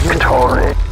victory.